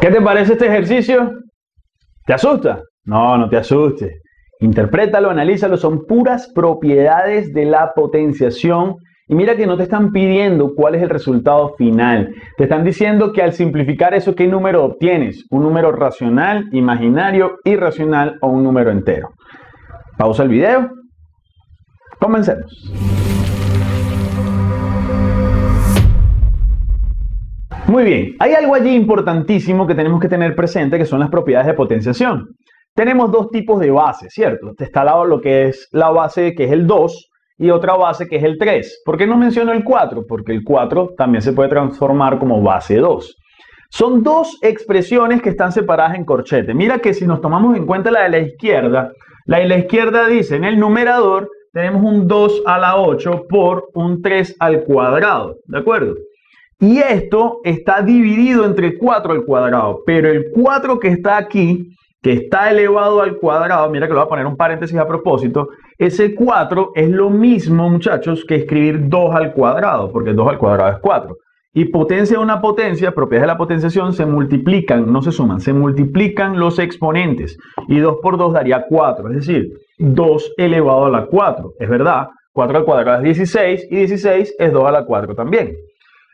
¿Qué te parece este ejercicio? ¿Te asusta? No, no te asustes. Interprétalo, analízalo, son puras propiedades de la potenciación. Y mira que no te están pidiendo cuál es el resultado final. Te están diciendo que al simplificar eso, ¿qué número obtienes? ¿Un número racional, imaginario, irracional o un número entero? Pausa el video. Comencemos. Muy bien, hay algo allí importantísimo que tenemos que tener presente que son las propiedades de potenciación. Tenemos dos tipos de bases, ¿cierto? Está lado lo que es la base que es el 2 y otra base que es el 3. ¿Por qué no menciono el 4? Porque el 4 también se puede transformar como base 2. Son dos expresiones que están separadas en corchete. Mira que si nos tomamos en cuenta la de la izquierda, la de la izquierda dice en el numerador tenemos un 2 a la 8 por un 3 al cuadrado, ¿de acuerdo? Y esto está dividido entre 4 al cuadrado, pero el 4 que está aquí, que está elevado al cuadrado, mira que lo voy a poner un paréntesis a propósito, ese 4 es lo mismo, muchachos, que escribir 2 al cuadrado, porque 2 al cuadrado es 4. Y potencia una potencia, propiedades de la potenciación, se multiplican, no se suman, se multiplican los exponentes. Y 2 por 2 daría 4, es decir, 2 elevado a la 4. Es verdad, 4 al cuadrado es 16 y 16 es 2 a la 4 también.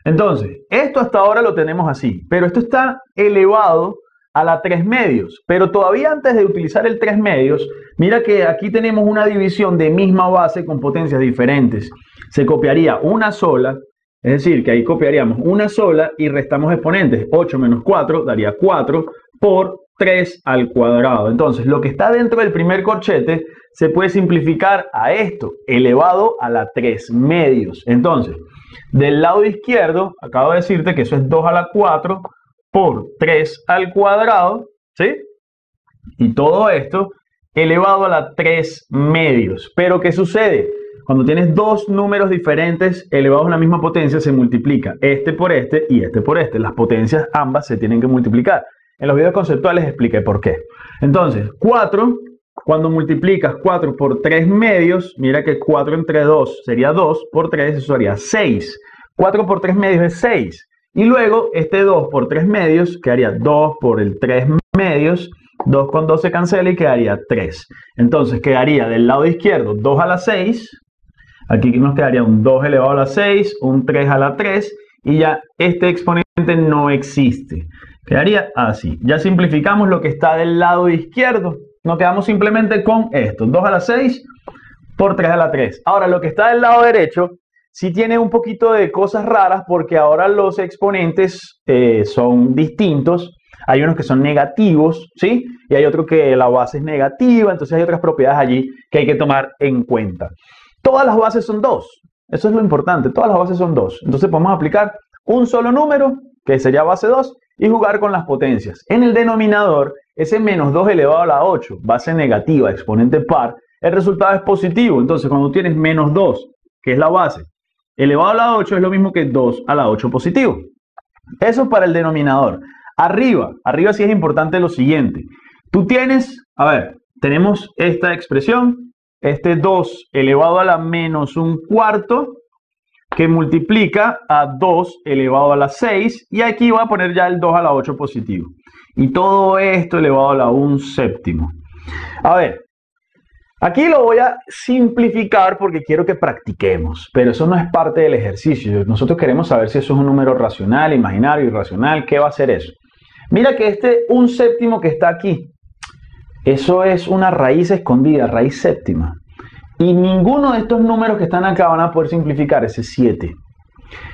Entonces, esto hasta ahora lo tenemos así, pero esto está elevado a la 3 medios. Pero todavía antes de utilizar el 3 medios, mira que aquí tenemos una división de misma base con potencias diferentes. Se copiaría una sola, es decir, que ahí copiaríamos una sola y restamos exponentes. 8 menos 4 daría 4 por 3 al cuadrado. Entonces, lo que está dentro del primer corchete se puede simplificar a esto, elevado a la 3 medios. Entonces, del lado izquierdo, acabo de decirte que eso es 2 a la 4 por 3 al cuadrado, ¿sí? Y todo esto elevado a la 3 medios. Pero ¿qué sucede? Cuando tienes dos números diferentes elevados a la misma potencia, se multiplica este por este y este por este. Las potencias ambas se tienen que multiplicar. En los videos conceptuales expliqué por qué. Entonces, 4, cuando multiplicas 4 por 3 medios, mira que 4 entre 2 sería 2, por 3 eso sería 6. 4 por 3 medios es 6. Y luego este 2 por 3 medios quedaría 2 por el 3 medios. 2 con 2 se cancela y quedaría 3. Entonces quedaría del lado izquierdo 2 a la 6. Aquí nos quedaría un 2 elevado a la 6, un 3 a la 3. Y ya este exponente no existe. Quedaría así. Ya simplificamos lo que está del lado izquierdo. Nos quedamos simplemente con esto. 2 a la 6 por 3 a la 3. Ahora lo que está del lado derecho sí tiene un poquito de cosas raras porque ahora los exponentes eh, son distintos. Hay unos que son negativos, ¿sí? Y hay otro que la base es negativa, entonces hay otras propiedades allí que hay que tomar en cuenta. Todas las bases son dos. Eso es lo importante. Todas las bases son dos. Entonces podemos aplicar un solo número, que sería base 2, y jugar con las potencias. En el denominador, ese menos 2 elevado a la 8, base negativa, exponente par, el resultado es positivo. Entonces, cuando tienes menos 2, que es la base, elevado a la 8 es lo mismo que 2 a la 8 positivo. Eso es para el denominador. Arriba, arriba sí es importante lo siguiente. Tú tienes, a ver, tenemos esta expresión, este 2 elevado a la menos un cuarto, que multiplica a 2 elevado a la 6, y aquí voy a poner ya el 2 a la 8 positivo. Y todo esto elevado a la 1 séptimo. A ver, Aquí lo voy a simplificar porque quiero que practiquemos, pero eso no es parte del ejercicio. Nosotros queremos saber si eso es un número racional, imaginario, irracional, ¿qué va a ser eso? Mira que este un séptimo que está aquí, eso es una raíz escondida, raíz séptima. Y ninguno de estos números que están acá van a poder simplificar ese 7.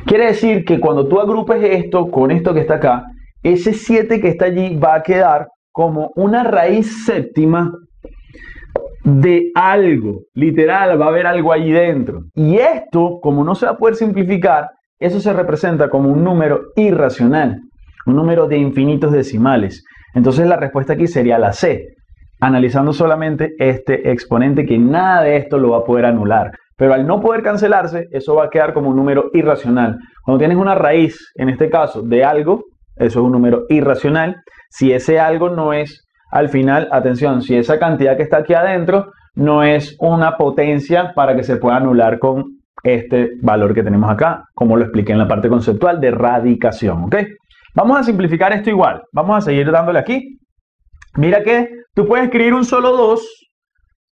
Quiere decir que cuando tú agrupes esto con esto que está acá, ese 7 que está allí va a quedar como una raíz séptima de algo, literal, va a haber algo ahí dentro. Y esto, como no se va a poder simplificar, eso se representa como un número irracional, un número de infinitos decimales. Entonces la respuesta aquí sería la C, analizando solamente este exponente que nada de esto lo va a poder anular. Pero al no poder cancelarse, eso va a quedar como un número irracional. Cuando tienes una raíz, en este caso, de algo, eso es un número irracional. Si ese algo no es al final, atención, si esa cantidad que está aquí adentro no es una potencia para que se pueda anular con este valor que tenemos acá, como lo expliqué en la parte conceptual de radicación. Vamos a simplificar esto igual. Vamos a seguir dándole aquí. Mira que tú puedes escribir un solo 2.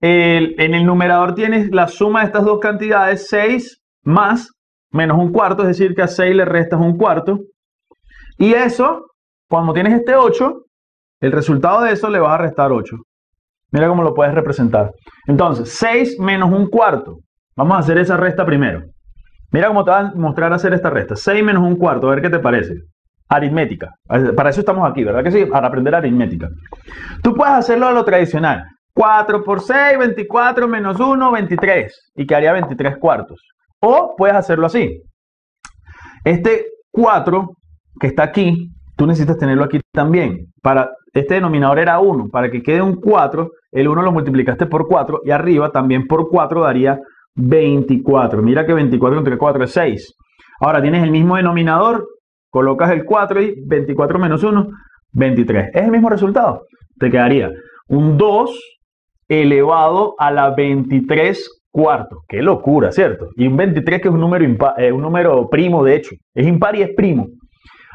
en el numerador tienes la suma de estas dos cantidades, 6 más menos un cuarto, es decir, que a 6 le restas un cuarto. Y eso, cuando tienes este 8, el resultado de eso le vas a restar 8. Mira cómo lo puedes representar. Entonces, 6 menos un cuarto. Vamos a hacer esa resta primero. Mira cómo te va a mostrar hacer esta resta. 6 menos un cuarto, a ver qué te parece. Aritmética. Para eso estamos aquí, ¿verdad que sí? Para aprender aritmética. Tú puedes hacerlo a lo tradicional. 4 por 6, 24 menos 1, 23. Y quedaría 23 cuartos. O puedes hacerlo así. Este 4 que está aquí, tú necesitas tenerlo aquí también. Para, este denominador era 1. Para que quede un 4, el 1 lo multiplicaste por 4 y arriba también por 4 daría 24. Mira que 24 entre 4 es 6. Ahora tienes el mismo denominador, colocas el 4 y 24 menos 1, 23. Es el mismo resultado. Te quedaría un 2 elevado a la 23 cuartos. Qué locura, ¿cierto? Y un 23 que es un número, eh, un número primo, de hecho. Es impar y es primo.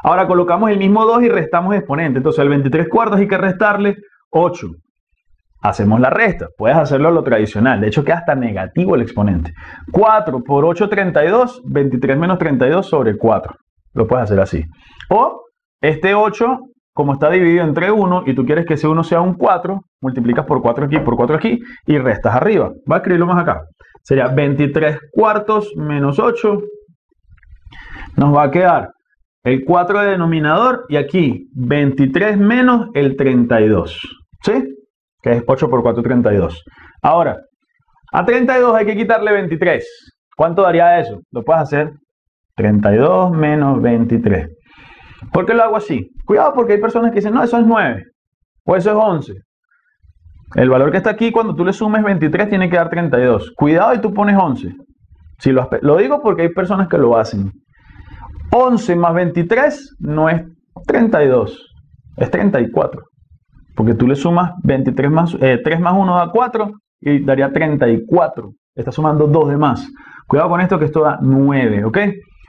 Ahora colocamos el mismo 2 y restamos exponente. Entonces al 23 cuartos hay que restarle 8 hacemos la resta. Puedes hacerlo lo tradicional. De hecho, queda hasta negativo el exponente. 4 por 8, 32. 23 menos 32 sobre 4. Lo puedes hacer así. O este 8, como está dividido entre 1 y tú quieres que ese 1 sea un 4, multiplicas por 4 aquí, por 4 aquí y restas arriba. Va a escribirlo más acá. Sería 23 cuartos menos 8. Nos va a quedar el 4 de denominador y aquí 23 menos el 32. ¿Sí? que es 8 por 4, 32. Ahora, a 32 hay que quitarle 23. ¿Cuánto daría eso? Lo puedes hacer 32 menos 23. ¿Por qué lo hago así? Cuidado porque hay personas que dicen, no, eso es 9 o eso es 11. El valor que está aquí, cuando tú le sumes 23, tiene que dar 32. Cuidado y tú pones 11. Si lo, lo digo porque hay personas que lo hacen. 11 más 23 no es 32, es 34. Porque tú le sumas 23 más, 3 eh, más 1 da 4 y daría 34. Está sumando 2 de más. Cuidado con esto que esto da 9, ¿ok?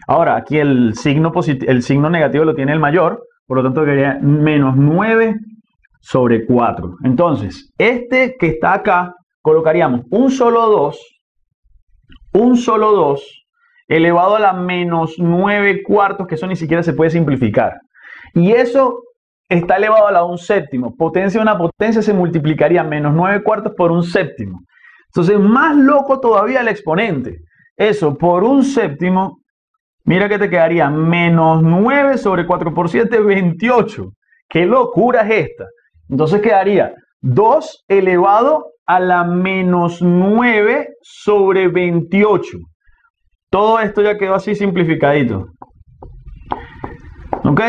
Ahora, aquí el signo, el signo negativo lo tiene el mayor, por lo tanto quedaría menos 9 sobre 4. Entonces, este que está acá, colocaríamos un solo 2, un solo 2, elevado a la menos 9 cuartos, que eso ni siquiera se puede simplificar. Y eso está elevado a la un séptimo. Potencia de una potencia se multiplicaría menos 9 cuartos por un séptimo. Entonces, más loco todavía el exponente. Eso por un séptimo, mira que te quedaría menos 9 sobre 4 por 7, 28. ¿Qué locura es esta? Entonces quedaría 2 elevado a la menos 9 sobre 28. Todo esto ya quedó así simplificadito. ¿Ok?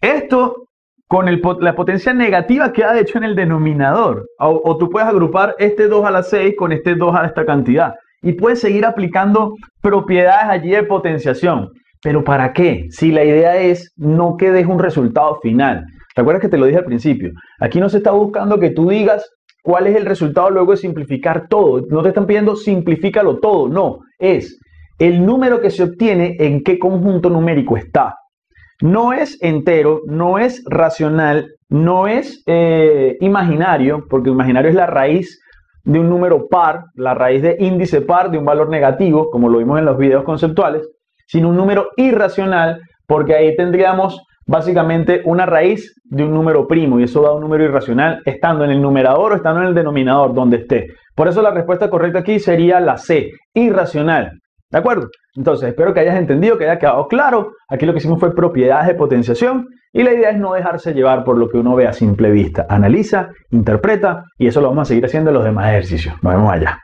Esto con la potencia negativa que ha hecho en el denominador. O, tú puedes agrupar este 2 a la 6 con este 2 a esta cantidad. Y puedes seguir aplicando propiedades allí de potenciación. Pero ¿para qué? Si la idea es no que deje un resultado final. ¿Recuerdas que te lo dije al principio? Aquí no se está buscando que tú digas cuál es el resultado luego de simplificar todo. No te están pidiendo simplifícalo todo. No, es el número que se obtiene en qué conjunto numérico está. No es entero, no es racional, no es eh, imaginario, porque imaginario es la raíz de un número par, la raíz de índice par de un valor negativo, como lo vimos en los videos conceptuales, sino un número irracional, porque ahí tendríamos básicamente una raíz de un número primo y eso da un número irracional estando en el numerador o estando en el denominador, donde esté. Por eso la respuesta correcta aquí sería la C, irracional. ¿De acuerdo? Entonces, espero que hayas entendido, que haya quedado claro. Aquí lo que hicimos fue propiedades de potenciación y la idea es no dejarse llevar por lo que uno ve a simple vista. Analiza, interpreta y eso lo vamos a seguir haciendo en los demás ejercicios. Nos vemos allá.